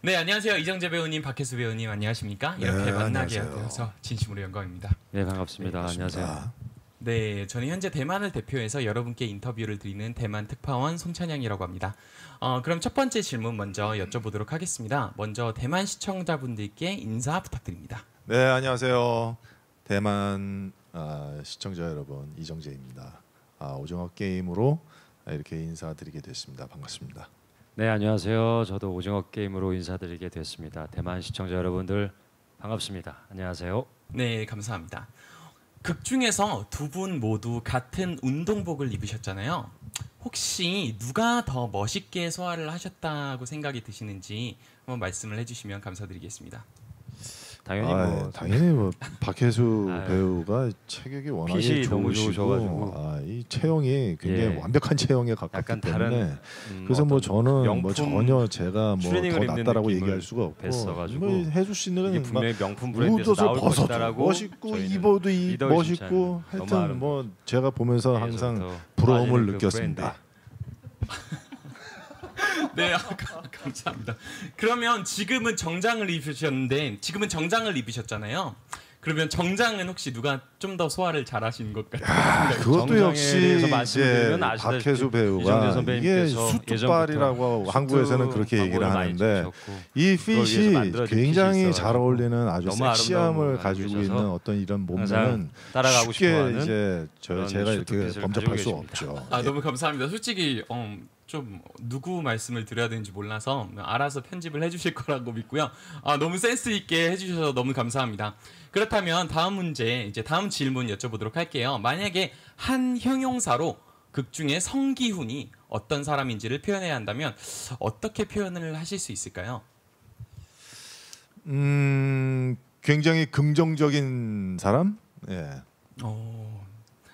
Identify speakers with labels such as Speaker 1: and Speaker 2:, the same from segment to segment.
Speaker 1: 네 안녕하세요 이정재 배우님 박혜수 배우님 안녕하십니까 이렇게
Speaker 2: 네,
Speaker 1: 만나게
Speaker 2: 안녕하세요.
Speaker 1: 되어서 진심으로 영광입니다.
Speaker 3: 네 반갑습니다. 안녕하세요.
Speaker 2: 반갑습니다.
Speaker 1: 네 저는 현재 대만을 대표해서 여러분께 인터뷰를 드리는 대만 특파원 송찬양이라고 합니다. 어, 그럼 첫 번째 질문 먼저 여쭤보도록 하겠습니다. 먼저 대만 시청자분들께 인사 부탁드립니다.
Speaker 2: 네 안녕하세요. 대만 아, 시청자 여러분 이정재입니다. 아, 오징어 게임으로 이렇게 인사드리게 됐습니다. 반갑습니다.
Speaker 3: 네 안녕하세요. 저도 오징어 게임으로 인사드리게 됐습니다. 대만 시청자 여러분들 반갑습니다. 안녕하세요.
Speaker 1: 네 감사합니다. 극 중에서 두 분 모두 같은 운동복을 입으셨잖아요. 혹시 누가 더 멋있게 소화를 하셨다고 생각이 드시는지 한번 말씀을 해주시면 감사드리겠습니다.
Speaker 3: 당연히
Speaker 2: 아,
Speaker 3: 뭐
Speaker 2: 당연히 뭐 박혜수
Speaker 3: 아유.
Speaker 2: 배우가 체격이 워낙에 좋으시고. 아, 이 체형이 굉장히
Speaker 3: 예.
Speaker 2: 완벽한 체형에 가깝기 때문에
Speaker 3: 음,
Speaker 2: 그래서 뭐 저는 뭐 전혀 제가 뭐 더 낫다라고 얘기할 수가 없고 뭐
Speaker 3: 이게
Speaker 2: 씨는 막
Speaker 3: 분명히 명품 브랜드에서 나올 것이다라고
Speaker 2: 멋있고 입어도 이 멋있고 하여튼 뭐 제가 보면서 항상 부러움을 느꼈습니다.
Speaker 1: 네, 아, 가- 감사합니다. 그러면 지금은 정장을 입으셨는데 지금은 정장을 입으셨잖아요. 그러면 정장은 혹시 누가 좀 더 소화를 잘하신 것 같아요?
Speaker 2: 그것도
Speaker 3: 정장에
Speaker 2: 역시 이제 박혜수 배우가 이게 수뚝발이라고 한국에서는 그렇게 얘기를 하는데 이 핏이 굉장히 잘 어울리는 아주 섹시함을 가지고 있는 어떤 이런 몸매는 쉽게 이제 저 제가 이렇게 범접할 수. 없죠.
Speaker 1: 아 너무 감사합니다. 솔직히 어, 좀 누구 말씀을 드려야 되는지 몰라서 알아서 편집을 해주실 거라고 믿고요. 아 너무 센스 있게 해주셔서 너무 감사합니다. 그렇다면 다음 문제 이제 다음 질문 여쭤보도록 할게요. 만약에 한 형용사로 극 중에 성기훈이 어떤 사람인지를 표현해야 한다면 어떻게 표현을 하실 수 있을까요?
Speaker 2: 음, 굉장히 긍정적인 사람? 예.
Speaker 1: 어,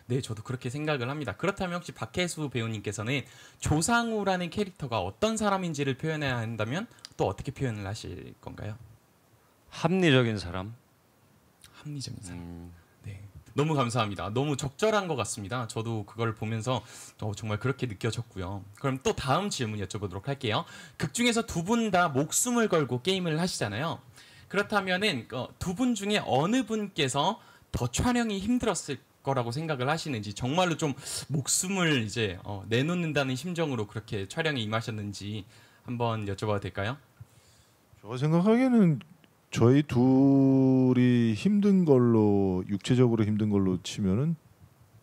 Speaker 1: 네, 저도 그렇게 생각을 합니다. 그렇다면 혹시 박혜수 배우님께서는 조상우라는 캐릭터가 어떤 사람인지를 표현해야 한다면 또 어떻게 표현을 하실 건가요?
Speaker 3: 합리적인 사람.
Speaker 1: 합리적인 사람.
Speaker 3: 음,
Speaker 1: 네, 너무 감사합니다. 너무 적절한 것 같습니다. 저도 그걸 보면서 어, 정말 그렇게 느껴졌고요. 그럼 또 다음 질문 여쭤보도록 할게요. 극 중에서 두 분 다 목숨을 걸고 게임을 하시잖아요. 그렇다면은 어, 두분 중에 어느 분께서 더 촬영이 힘들었을 거라고 생각을 하시는지 정말로 좀 목숨을 이제 어, 내놓는다는 심정으로 그렇게 촬영에 임하셨는지 한번 여쭤봐도 될까요?
Speaker 2: 저 생각하기에는 저희 둘이 힘든 걸로 육체적으로 힘든 걸로 치면은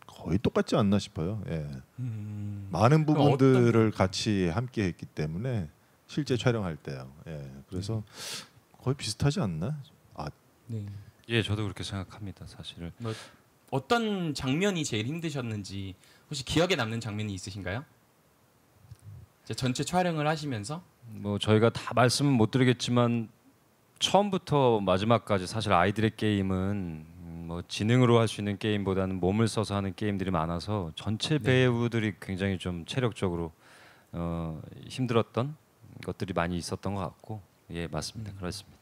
Speaker 2: 거의 똑같지 않나 싶어요. 예.
Speaker 1: 음,
Speaker 2: 많은
Speaker 1: 어떤
Speaker 2: 부분들을 같이 함께 했기 때문에 실제 촬영할 때요. 예. 그래서 거의 비슷하지 않나? 아,
Speaker 1: 네.
Speaker 3: 예, 저도 그렇게 생각합니다. 사실은.
Speaker 1: 어떤 장면이 제일 힘드셨는지 혹시 기억에 남는 장면이 있으신가요? 전체 촬영을 하시면서
Speaker 3: 뭐 저희가 다 말씀은 못 드리겠지만 처음부터 마지막까지 사실 아이들의 게임은 음, 뭐 지능으로 할 수 있는 게임보다는 몸을 써서 하는 게임들이 많아서 전체
Speaker 1: 네.
Speaker 3: 배우들이 굉장히 좀 체력적으로 어, 힘들었던 것들이 많이 있었던 것 같고 예 맞습니다
Speaker 1: 음.
Speaker 3: 그렇습니다.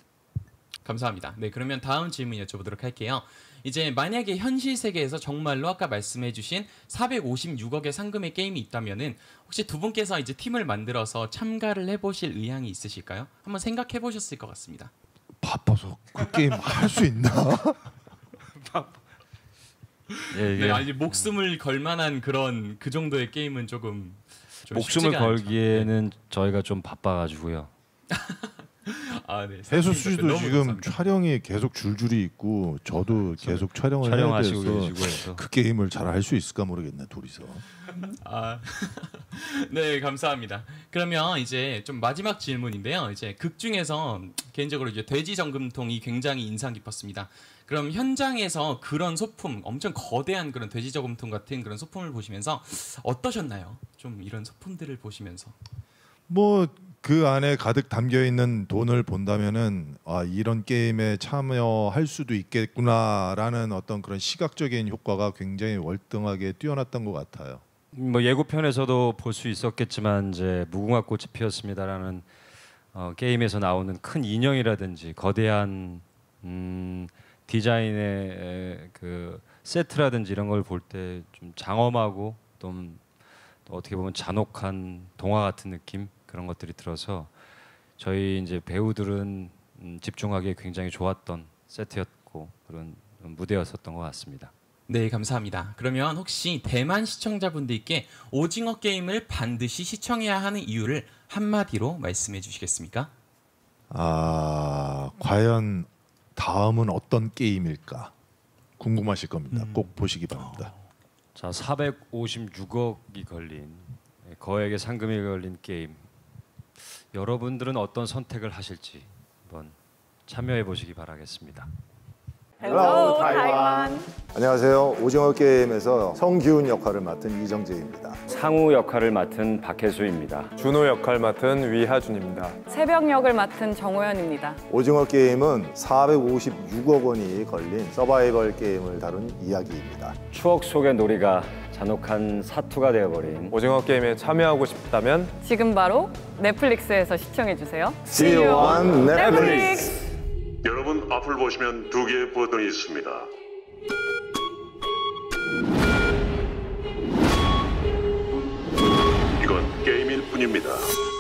Speaker 1: 감사합니다. 네, 그러면 다음 질문 여쭤보도록 할게요. 이제 만약에 현실 세계에서 정말로 아까 말씀해주신 456억의 상금의 게임이 있다면은 혹시 두 분께서 이제 팀을 만들어서 참가를 해보실 의향이 있으실까요? 한번 생각해 보셨을 것 같습니다.
Speaker 2: 바빠서 그 게임 할 수 있나?
Speaker 3: 예,
Speaker 1: 네, 아니 목숨을 걸 만한 그런 그 정도의 게임은 조금 좀
Speaker 3: 목숨을. 걸기에는 저희가 좀 바빠가지고요.
Speaker 1: 아, 네.
Speaker 2: 해수 씨도 지금
Speaker 1: 감사합니다.
Speaker 2: 촬영이 계속 줄줄이 있고 저도 계속 촬영을
Speaker 3: 촬영하시고 해서
Speaker 2: 그 게임을 잘 할 수 있을까 모르겠네 둘이서.
Speaker 1: 아, 네, 감사합니다. 그러면 이제 좀 마지막 질문인데요. 이제 극 중에서 개인적으로 이제 돼지 저금통이 굉장히 인상 깊었습니다. 그럼 현장에서 그런 소품, 엄청 거대한 그런 돼지 저금통 같은 그런 소품을 보시면서 어떠셨나요? 좀 이런 소품들을 보시면서.
Speaker 2: 뭐 그 안에 가득 담겨 있는 돈을 본다면은 아 이런 게임에 참여할 수도 있겠구나라는 어떤 그런 시각적인 효과가 굉장히 월등하게 뛰어났던 것 같아요.
Speaker 3: 뭐 예고편에서도 볼 수 있었겠지만 이제 무궁화 꽃이 피었습니다라는 어, 게임에서 나오는 큰 인형이라든지 거대한 음, 디자인의 에, 그 세트라든지 이런 걸 볼 때 좀 장엄하고 좀또 어떻게 보면 잔혹한 동화 같은 느낌 그런 것들이 들어서 저희 이제 배우들은 음, 집중하기에 굉장히 좋았던 세트였고 그런 무대였었던 것 같습니다.
Speaker 1: 네, 감사합니다. 그러면 혹시 대만 시청자분들께 오징어 게임을 반드시 시청해야 하는 이유를 한마디로 말씀해 주시겠습니까?
Speaker 2: 아 과연 다음은 어떤 게임일까 궁금하실 겁니다. 꼭 보시기 바랍니다.
Speaker 3: 자, 456억이 걸린 예, 거액의 상금이 걸린 게임. 여러분들은 어떤 선택을 하실지 한번 참여해 보시기 바라겠습니다.
Speaker 4: Hello, Taiwan.
Speaker 5: 안녕하세요. 오징어 게임에서 성기훈 역할을 맡은 이정재입니다.
Speaker 3: 상우 역할을 맡은 박혜수입니다.
Speaker 6: 준호 역할 맡은 위하준입니다.
Speaker 4: 새벽 역을 맡은 정호연입니다.
Speaker 5: 오징어 게임은 456억 원이 걸린 서바이벌 게임을 다룬 이야기입니다.
Speaker 3: 추억 속의 놀이가 잔혹한 사투가 되어버린
Speaker 6: 오징어 게임에 참여하고 싶다면
Speaker 4: 지금 바로 넷플릭스에서 시청해 주세요.
Speaker 5: See you on Netflix.
Speaker 7: 여러분 앞을 보시면 두 개의 버튼이 있습니다. 뿐입니다.